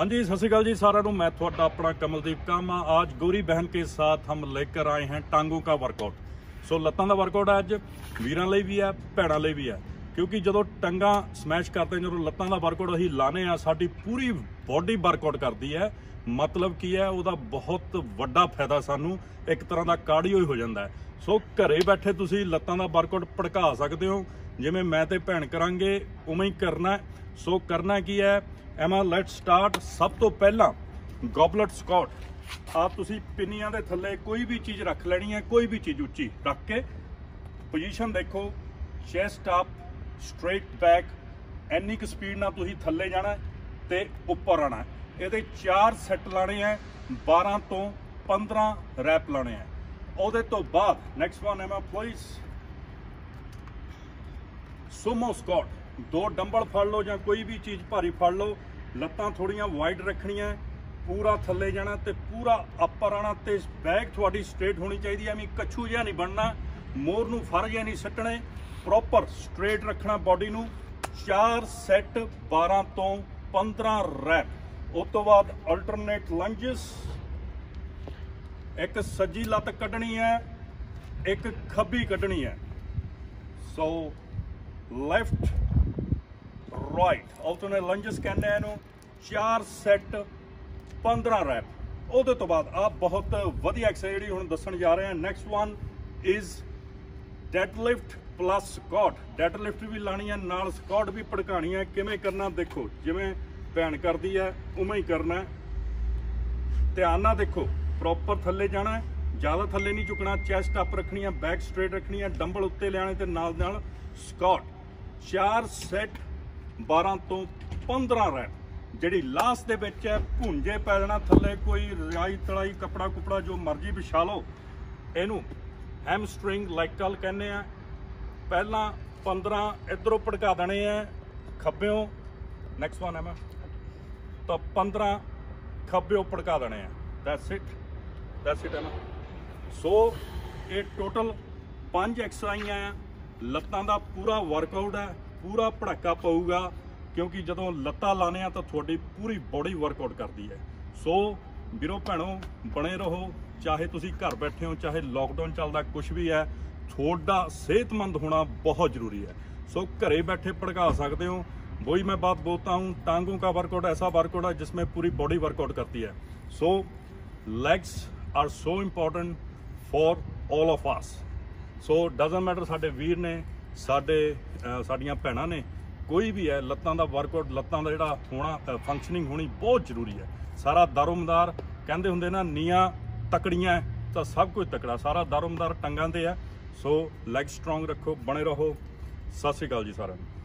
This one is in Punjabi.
ਹਾਂਜੀ, ਸਤਿ ਸ਼੍ਰੀ ਅਕਾਲ ਜੀ ਸਾਰਿਆਂ ਨੂੰ। ਮੈਂ ਤੁਹਾਡਾ ਆਪਣਾ ਕਮਲਦੀਪ ਕਾਮਾ ਅੱਜ ਗੋਰੀ ਬਹਿਣ ਕੇ ਸਾਥ ਹਮ ਲੈ ਕੇ ਆਏ ਹਾਂ ਟਾਂਗੂ ਦਾ ਵਰਕਆਊਟ। ਸੋ ਲੱਤਾਂ ਦਾ ਵਰਕਆਊਟ ਅੱਜ, ਵੀਰਾਂ ਲਈ ਵੀ ਹੈ, ਭੈਣਾਂ ਲਈ ਵੀ ਹੈ। ਕਿਉਂਕਿ ਜਦੋਂ ਟੰਗਾ ਸਮੈਸ਼ ਕਰਦੇ ਜਦੋਂ ਲੱਤਾਂ ਦਾ ਵਰਕਆਊਟ ਅਸੀਂ ਲਾਣੇ ਆ ਸਾਡੀ ਪੂਰੀ ਬਾਡੀ ਵਰਕਆਊਟ ਕਰਦੀ ਹੈ। ਮਤਲਬ ਕੀ ਹੈ, ਉਹਦਾ ਬਹੁਤ ਵੱਡਾ ਫਾਇਦਾ ਸਾਨੂੰ ਇੱਕ ਤਰ੍ਹਾਂ ਦਾ ਕਾਰਡੀਓ ਹੀ ਹੋ ਜਾਂਦਾ ਸੋ ਘਰੇ ਬੈਠੇ ਤੁਸੀਂ ਲੱਤਾਂ ਦਾ ਵਰਕਆਊਟ ਭੜਕਾ ਸਕਦੇ ਹੋ। ਜਿਵੇਂ ਮੈਂ ਤੇ ਭੈਣ ਕਰਾਂਗੇ, ਉਵੇਂ ਹੀ ਕਰਨਾ ਸੋ ਕਰਨਾ ਕੀ ਹੈ? ਐਮਾ ਲੈਟ ਸਟਾਰਟ ਸਭ ਤੋਂ ਪਹਿਲਾਂ ਗੋਬਲਟ ਸਕਾਟ ਆਪ ਤੁਸੀਂ ਪਿੰਨੀਆਂ ਦੇ ਥੱਲੇ ਕੋਈ ਵੀ ਚੀਜ਼ ਰੱਖ ਲੈਣੀ ਹੈ, ਕੋਈ ਵੀ ਚੀਜ਼ ਉੱਚੀ ਰੱਖ ਕੇ। ਪੋਜੀਸ਼ਨ ਦੇਖੋ। ਚੈਸਟ ਅਪ ਸਟ੍ਰੇਟ ਬੈਕ ਐਨੀ ਕੁ ਸਪੀਡ ਨਾਲ ਤੁਸੀਂ ਥੱਲੇ ਜਾਣਾ ਹੈ ਤੇ ਉੱਪਰ ਆਣਾ ਇਹਦੇ 4 ਸੈੱਟ ਲਾਣੇ ਹੈ 12 ਤੋਂ 15 ਰੈਪ ਲਾਣੇ ਹੈ। ਉਹਦੇ ਤੋਂ ਬਾਅਦ ਨੈਕਸਟ ਵਨ ਹੈ ਮੈਂ ਪਲੀਜ਼ ਸੁਮੋ ਸਕਾਟ ਦੋ ਡੰਬਲ ਫੜ ਲਓ ਜਾਂ ਕੋਈ ਵੀ ਚੀਜ਼ ਭਾਰੀ ਫੜ ਲਓ, ਲੱਤਾਂ ਥੋੜੀਆਂ ਵਾਈਡ ਰੱਖਣੀਆਂ, ਪੂਰਾ ਥੱਲੇ ਜਾਣਾ ਤੇ ਪੂਰਾ ਅੱਪਰ ਆਣਾ ਤੇ ਬੈਕ ਤੁਹਾਡੀ ਸਟ੍ਰੇਟ ਹੋਣੀ ਚਾਹੀਦੀ ਐ ਐਵੇਂ ਕੱਛੂ ਜਿਹਾ ਨਹੀਂ ਬਣਨਾ, ਮੋਰ ਨੂੰ ਫਰ ਜਿਹਾ ਨਹੀਂ ਸੱਟਣੇ ਪ੍ਰੋਪਰ ਸਟ੍ਰੇਟ ਰੱਖਣਾ ਬਾਡੀ ਨੂੰ। 4 ਸੈੱਟ 12 ਤੋਂ 15 ਰੈਪ ਉਸ ਤੋਂ ਬਾਅਦ ਅਲਟਰਨੇਟ ਲੰਜਸ ਇੱਕ ਸੱਜੀ ਲੱਤ ਕੱਢਣੀ ਹੈ, ਇੱਕ ਖੱਬੀ ਕੱਢਣੀ ਹੈ। So left right alternate lunges ਕਹਿੰਦੇ ਆ ਇਹਨੂੰ 4 ਸੈੱਟ 15 ਰੈਪ ਉਹਦੇ ਤੋਂ ਬਾਅਦ ਆ ਬਹੁਤ ਵਧੀਆ ਐਕਸਰਸਾਈਜ਼ ਜਿਹੜੀ ਹੁਣ ਦੱਸਣ ਜਾ ਰਹੇ ਹਾਂ next one is deadlift plus squat deadlift ਵੀ ਲਾਣੀ ਹੈ ਨਾਲ ਸਕਾਟ ਵੀ ਭੜਕਾਣੀ ਹੈ ਕਿਵੇਂ ਕਰਨਾ ਦੇਖੋ, ਜਿਵੇਂ ਭੈਣ ਕਰਦੀ ਹੈ ਉਵੇਂ ਹੀ ਕਰਨਾ। ਧਿਆਨ ਨਾਲ ਦੇਖੋ ਪ੍ਰੋਪਰ ਥੱਲੇ ਜਾਣਾ ਹੈ ਜ਼ਿਆਦਾ ਥੱਲੇ ਨਹੀਂ ਝੁਕਣਾ ਚੈਸਟ ਅਪ ਰੱਖਣੀ ਹੈ ਬੈਕ ਸਟ੍ਰੇਟ ਰੱਖਣੀ ਹੈ ਡੰਬਲ ਉੱਤੇ ਲਿਆਣੇ ਤੇ ਨਾਲ ਨਾਲ ਸਕਾਟ 4 ਸੈੱਟ 12 ਤੋਂ 15 ਰੈਟ। ਜਿਹੜੀ ਲਾਸਟ ਦੇ ਵਿੱਚ ਹੈ, ਭੁੰਜੇ ਪੈ ਜਾਣਾ ਥੱਲੇ, ਕੋਈ ਰਜਾਈ ਤੜਾਈ ਕਪੜਾ ਕੁਪੜਾ ਜੋ ਮਰਜ਼ੀ ਵਿਛਾ ਲਓ। ਇਹਨੂੰ ਹੈਮਸਟ੍ਰਿੰਗ ਲਾਈਕ ਕਲ ਕਹਿੰਦੇ ਆ। ਪਹਿਲਾਂ 15 ਇਧਰੋਂ ਭੜਕਾ ਦੇਣੇ ਆ, ਖੱਬਿਓਂ। ਨੈਕਸਟ ਵਨ ਹੈ ਮੈਂ ਤਾਂ 15 ਖੱਬਿਓਂ ਭੜਕਾ ਦੇਣੇ ਆ। ਦੈਟਸ ਇਟ ਦੈਟਸ ਇਟ ਹੈ ਨਾ ਸੋ ਇਹ ਟੋਟਲ ਪੰਜ ਐਕਸਰਸਾਈਜ਼ਾਂ ਆ। ਲੱਤਾਂ ਦਾ ਪੂਰਾ ਵਰਕਆਊਟ ਹੈ ਪੂਰਾ ਭੜਕਾ ਪਊਗਾ ਕਿਉਂਕਿ ਜਦੋਂ ਲੱਤਾਂ ਲਾਣੇ ਆ ਤਾਂ ਤੁਹਾਡੀ ਪੂਰੀ ਬਾਡੀ ਵਰਕਆਊਟ ਕਰਦੀ ਹੈ ਸੋ ਵੀਰੋ ਭੈਣੋ ਬਣੇ ਰਹੋ ਚਾਹੇ ਤੁਸੀਂ ਘਰ ਬੈਠੇ ਹੋ ਚਾਹੇ ਲੋਕਡਾਊਨ ਚੱਲਦਾ ਕੁਝ ਵੀ ਹੈ ਤੁਹਾਡਾ ਸਿਹਤਮੰਦ ਹੋਣਾ ਬਹੁਤ ਜ਼ਰੂਰੀ ਹੈ सो घरे बैठे भड़का सकते हो वही मैं बात बोलता हूँ टांगों का वर्कआउट ऐसा वर्कआउट है जिसमें पूरी बॉडी वर्कआउट करती है so legs are so important for all of us so doesn't matter ਸਾਡੇ ਵੀਰ ਨੇ, ਸਾਡੇ ਸਾਡੀਆਂ ਭੈਣਾਂ ਨੇ, ਕੋਈ ਵੀ ਹੈ, ਲੱਤਾਂ ਦਾ ਵਰਕਆਊਟ ਲੱਤਾਂ ਦਾ ਜਿਹੜਾ ਹੋਣਾ ਫੰਕਸ਼ਨਿੰਗ ਹੋਣੀ ਬਹੁਤ ਜ਼ਰੂਰੀ ਹੈ। ਸਾਰਾ ਦਾਰੋਮਦਾਰ, ਕਹਿੰਦੇ ਹੁੰਦੇ ਨਾ ਨੀਆਂ ਤਕੜੀਆਂ ਤਾਂ ਸਭ ਕੁਝ ਤਕੜਾ, ਸਾਰਾ ਦਾਰੋਮਦਾਰ ਟੰਗਾਂ ਤੇ ਹੈ। ਸੋ ਲੈਗ ਸਟਰੋਂਗ ਰੱਖੋ, ਬਣੇ ਰਹੋ। ਸਤਿ ਸ਼੍ਰੀ ਅਕਾਲ ਜੀ ਸਾਰਿਆਂ ਨੂੰ।